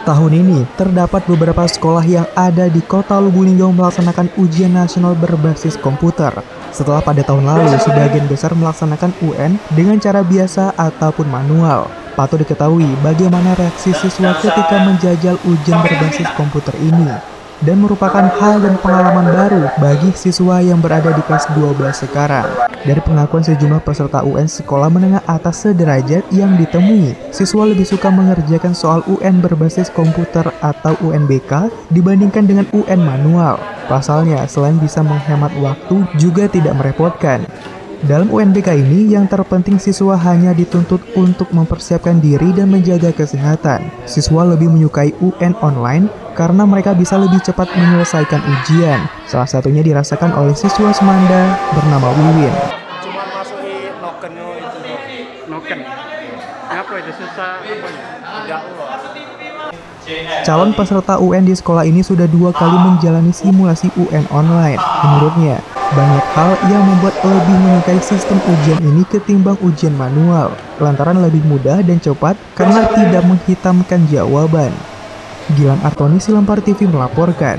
Tahun ini, terdapat beberapa sekolah yang ada di kota Lubulingga melaksanakan ujian nasional berbasis komputer. Setelah pada tahun lalu, sebagian besar melaksanakan UN dengan cara biasa ataupun manual. Patut diketahui bagaimana reaksi siswa ketika menjajal ujian berbasis komputer ini dan merupakan hal dan pengalaman baru bagi siswa yang berada di kelas 12 sekarang. Dari pengakuan sejumlah peserta UN sekolah menengah atas sederajat yang ditemui, siswa lebih suka mengerjakan soal UN berbasis komputer atau UNBK dibandingkan dengan UN manual. Pasalnya, selain bisa menghemat waktu, juga tidak merepotkan. Dalam UNBK ini, yang terpenting siswa hanya dituntut untuk mempersiapkan diri dan menjaga kesehatan. Siswa lebih menyukai UN online karena mereka bisa lebih cepat menyelesaikan ujian. Salah satunya dirasakan oleh siswa Semanda bernama Wiwin. Cuma masukin noken itu. Noken. Apa itu susah? Tidak Calon peserta UN di sekolah ini sudah dua kali menjalani simulasi UN online. Menurutnya, banyak hal yang membuat lebih menyukai sistem ujian ini ketimbang ujian manual, lantaran lebih mudah dan cepat karena tidak menghitamkan jawaban. Gilang Artoni Silampar TV melaporkan.